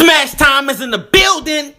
Smash time is in the building.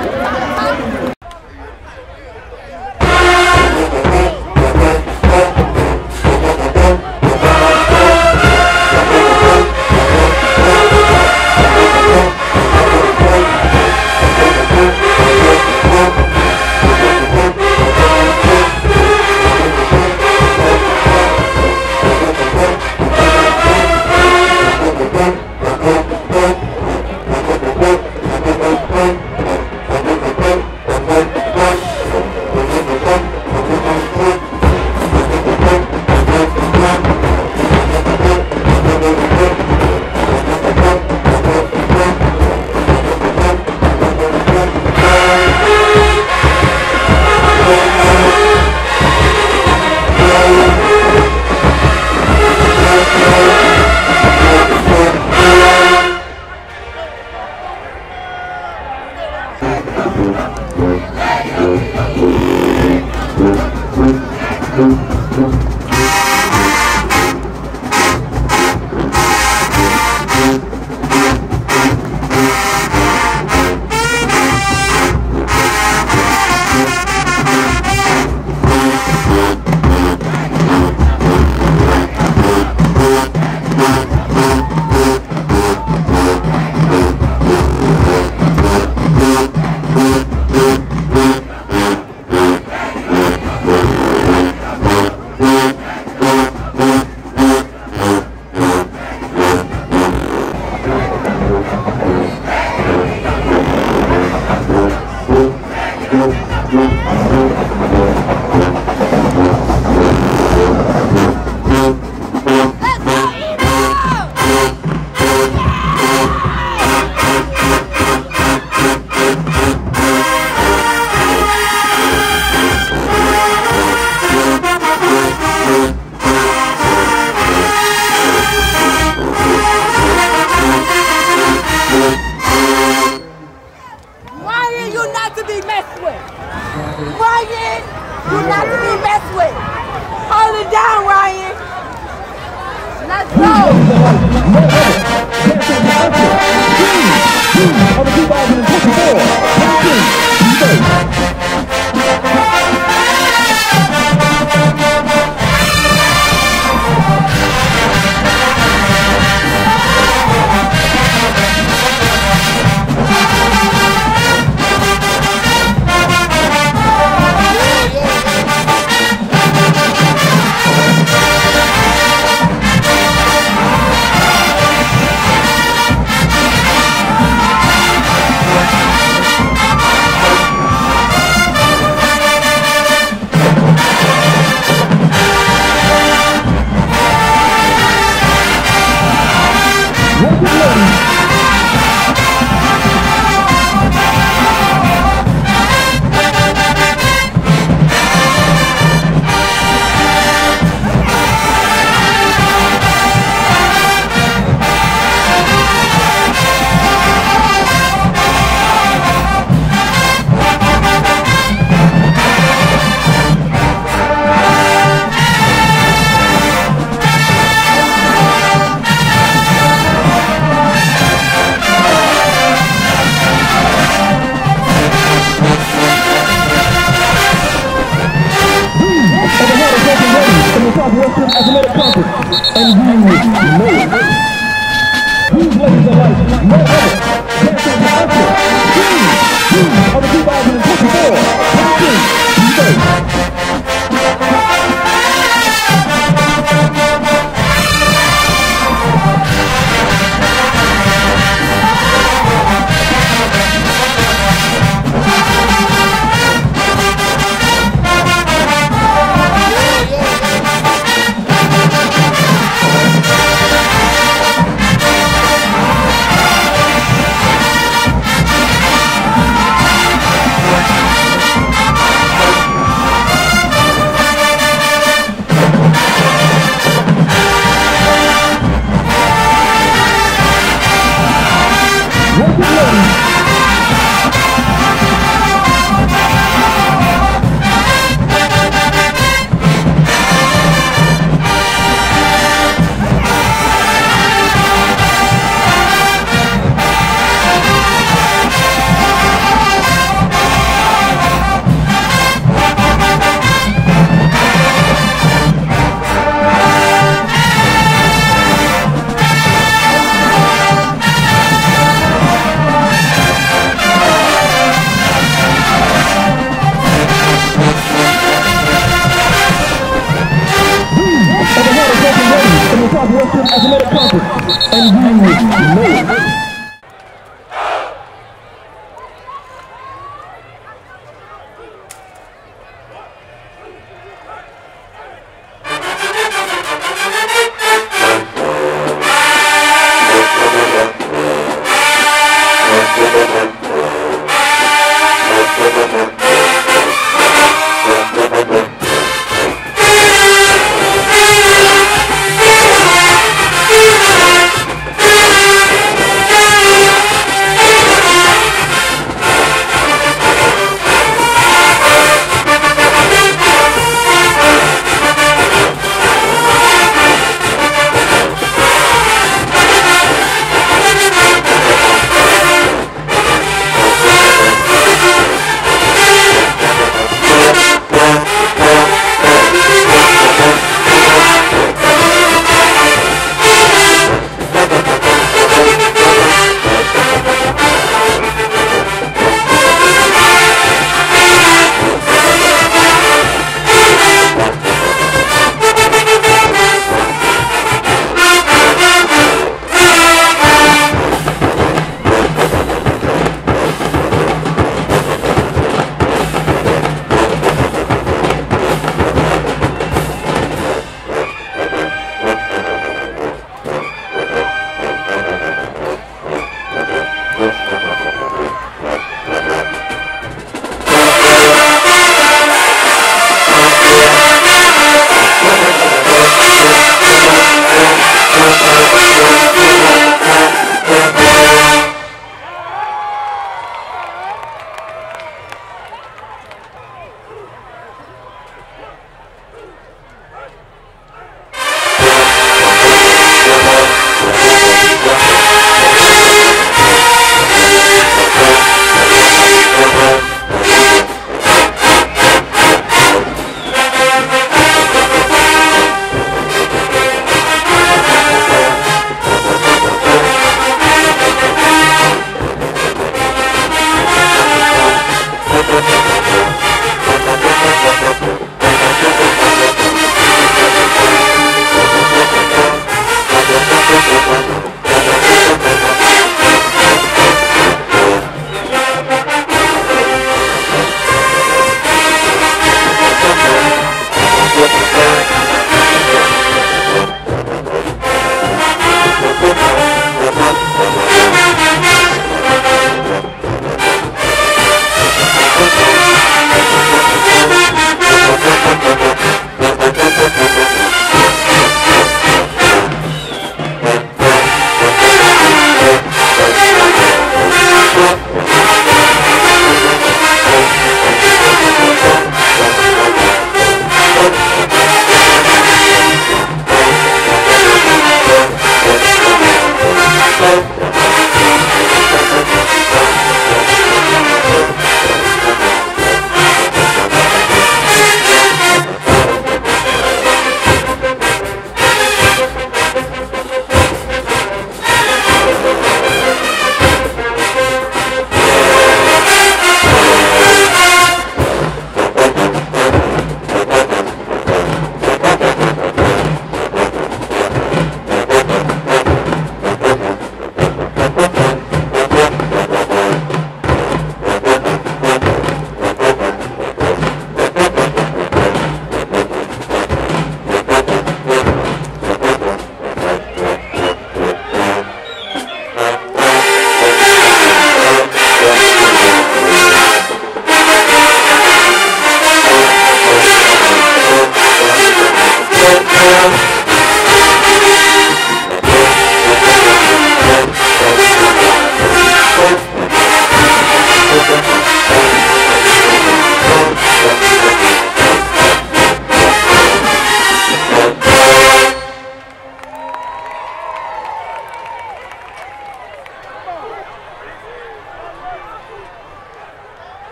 Não! to be messed with. Ryan, you're not to be messed with. Hold it down, Ryan. Let's go. Of the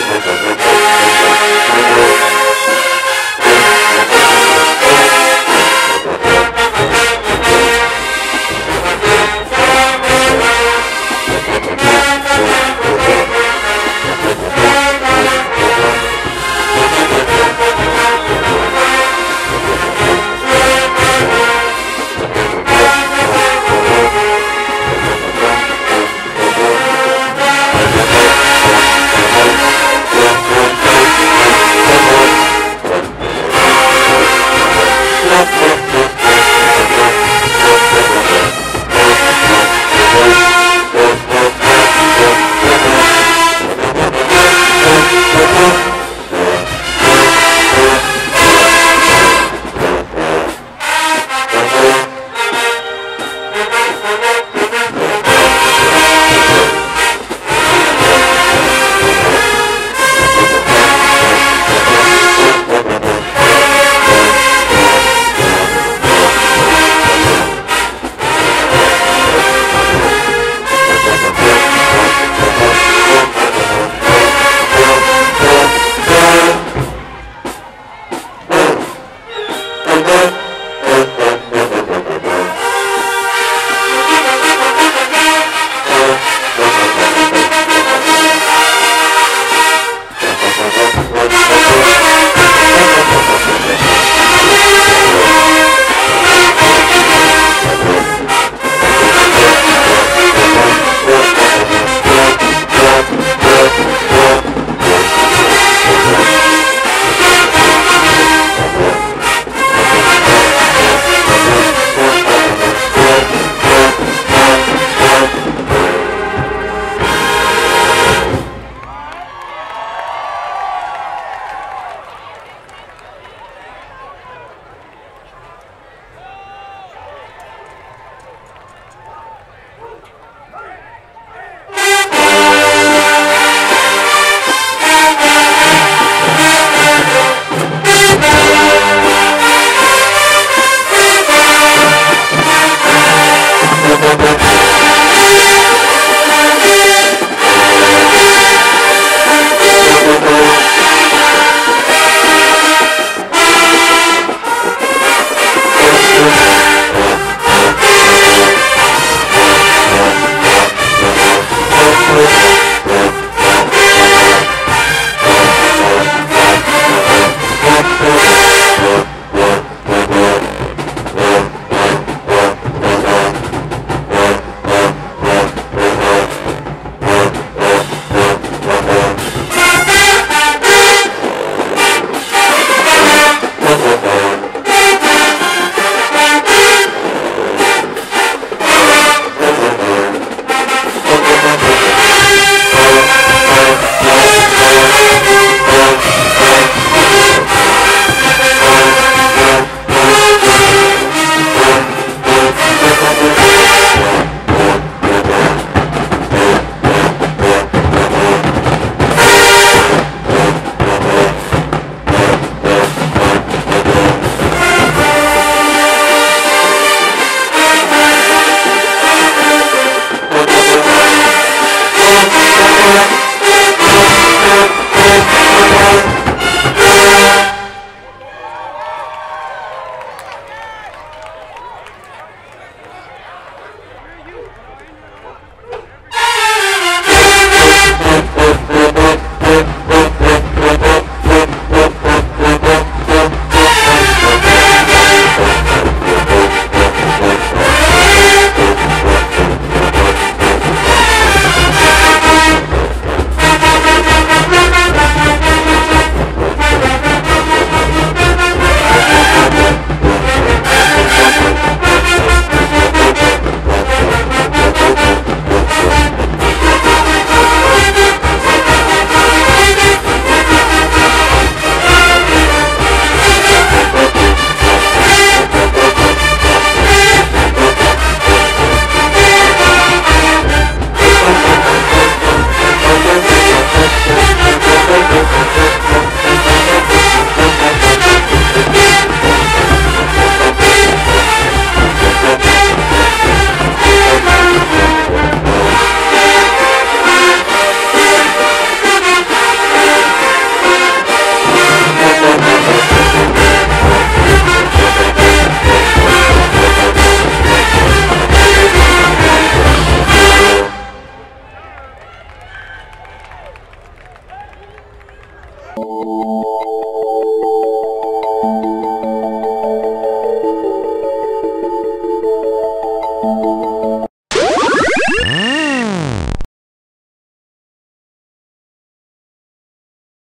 Thank